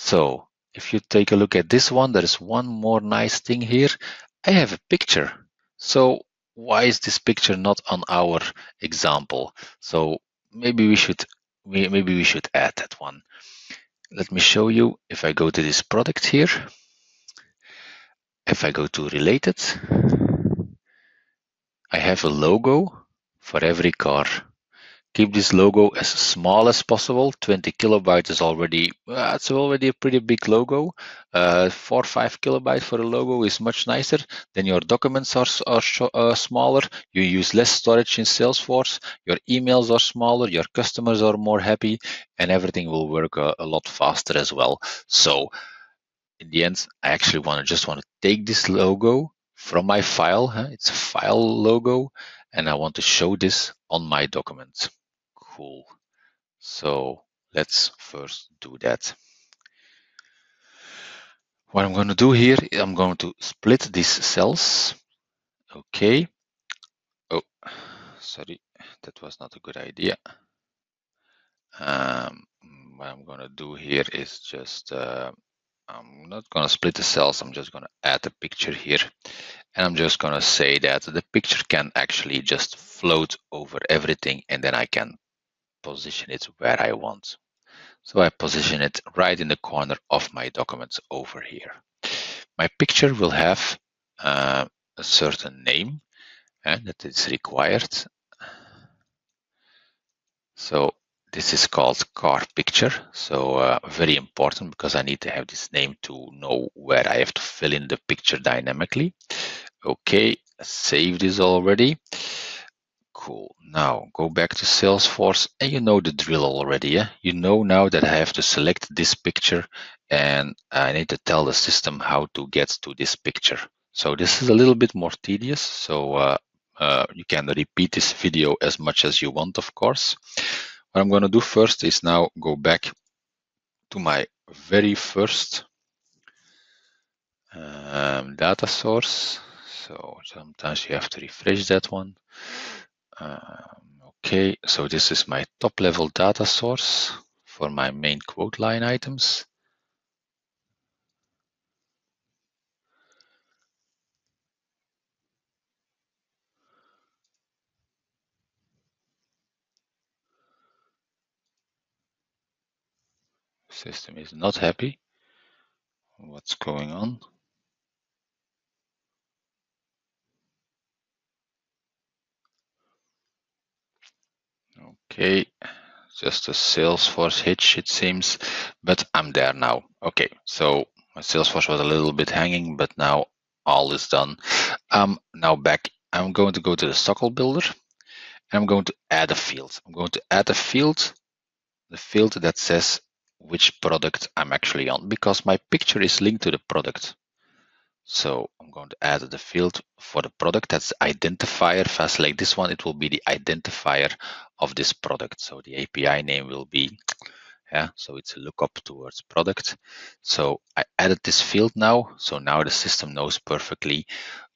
So if you take a look at this one, there is one more nice thing here. I have a picture. So why is this picture not on our example? So maybe we should maybe we should add that one. Let me show you if I go to this product here. If I go to related, I have a logo for every car. Keep this logo as small as possible. 20 kilobytes is already, uh, it's already a pretty big logo. Uh, four, five kilobytes for a logo is much nicer. Then your documents are, are uh, smaller. You use less storage in Salesforce. Your emails are smaller. Your customers are more happy and everything will work a, a lot faster as well. So in the end, I actually want to just want to take this logo from my file. Huh? It's a file logo and I want to show this on my document. Cool. So let's first do that. What I'm going to do here, I'm going to split these cells. Okay. Oh, sorry, that was not a good idea. Um, what I'm going to do here is just uh, I'm not going to split the cells. I'm just going to add a picture here. And I'm just going to say that the picture can actually just float over everything and then I can position it where I want. So I position it right in the corner of my documents over here. My picture will have uh, a certain name and that is required. So this is called car picture. So uh, very important because I need to have this name to know where I have to fill in the picture dynamically. Okay, save this already. Cool. Now go back to Salesforce and you know the drill already. Yeah? You know now that I have to select this picture and I need to tell the system how to get to this picture. So this is a little bit more tedious. So uh, uh, you can repeat this video as much as you want, of course. What I'm going to do first is now go back to my very first um, data source. So sometimes you have to refresh that one. Um, okay, so this is my top level data source for my main quote line items. System is not happy. What's going on? Okay, just a Salesforce hitch, it seems, but I'm there now. Okay, so my Salesforce was a little bit hanging, but now all is done. Um, now back, I'm going to go to the SOQL builder and I'm going to add a field. I'm going to add a field, the field that says which product I'm actually on because my picture is linked to the product. So I'm going to add the field for the product that's identifier. If like this one, it will be the identifier of this product. So the API name will be, yeah, so it's a lookup towards product. So I added this field now. So now the system knows perfectly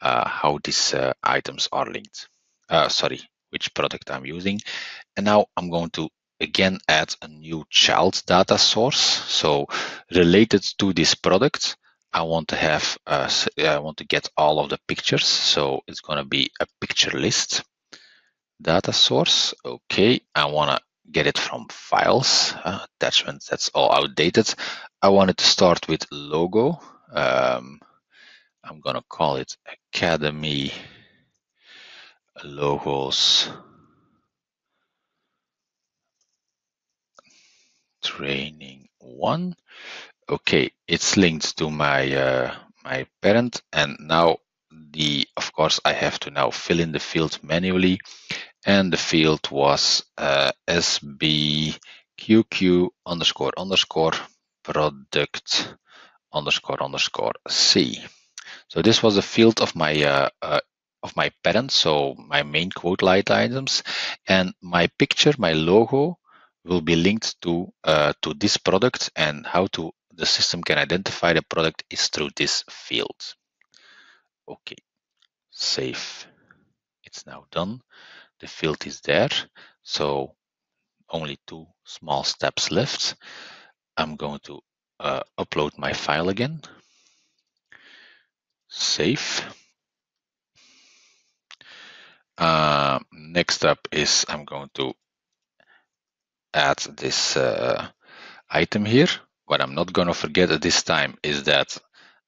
uh, how these uh, items are linked. Uh, sorry, which product I'm using. And now I'm going to again add a new child data source. So related to this product, I want to have, uh, I want to get all of the pictures. So it's going to be a picture list data source. Okay, I want to get it from files, uh, attachments, that's all outdated. I wanted to start with logo. Um, I'm going to call it Academy Logos Training 1 okay it's linked to my uh, my parent and now the of course I have to now fill in the field manually and the field was uh, SBQQ underscore underscore product underscore underscore C. So this was the field of my uh, uh, of my parent, so my main quote light items, and my picture, my logo, will be linked to uh, to this product and how to the system can identify the product is through this field. Okay, save. It's now done. The field is there. So only two small steps left. I'm going to uh, upload my file again. Save. Uh, next up is I'm going to add this uh, item here. What I'm not going to forget at this time is that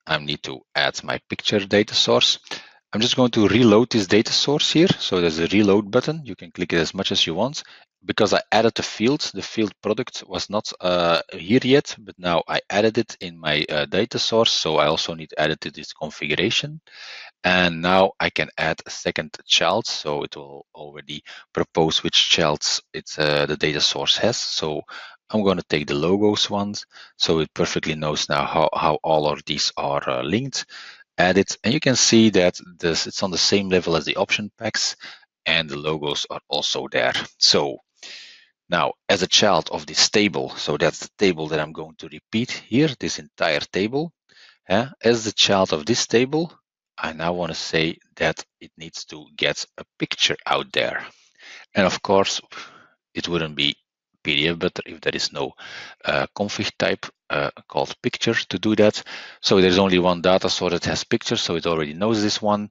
I need to add my picture data source. I'm just going to reload this data source here. So there's a reload button. You can click it as much as you want. Because I added the field, the field product was not uh, here yet, but now I added it in my uh, data source. So I also need to add it to this configuration. And now I can add a second child. So it will already propose which childs it's, uh, the data source has. So I'm going to take the logos ones. So it perfectly knows now how, how all of these are uh, linked. Add it, and you can see that this it's on the same level as the option packs and the logos are also there. So now as a child of this table, so that's the table that I'm going to repeat here, this entire table. As the child of this table, I now want to say that it needs to get a picture out there. And of course, it wouldn't be PDF Butler if there is no uh, config type uh, called picture to do that. So there's only one data source that has pictures, so it already knows this one.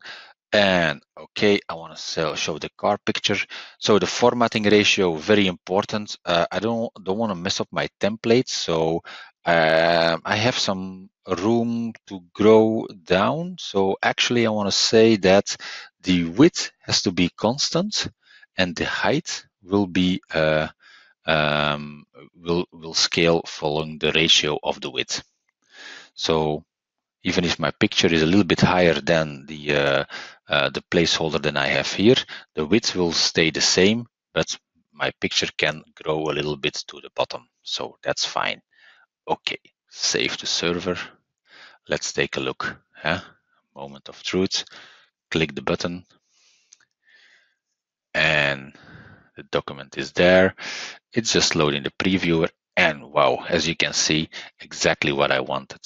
And okay, I want to show the car picture. So the formatting ratio, very important. Uh, I don't don't want to mess up my templates, so uh, I have some room to grow down. So actually, I want to say that the width has to be constant, and the height will be uh, um, will, will scale following the ratio of the width. So even if my picture is a little bit higher than the, uh, uh, the placeholder than I have here, the width will stay the same, but my picture can grow a little bit to the bottom. So that's fine. Okay, save the server. Let's take a look. Huh? Moment of truth. Click the button. And the document is there. It's just loading the previewer and wow, as you can see, exactly what I wanted.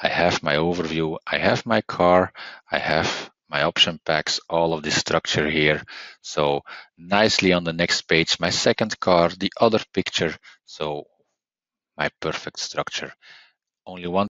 I have my overview, I have my car, I have my option packs, all of this structure here. So nicely on the next page, my second car, the other picture. So my perfect structure. Only one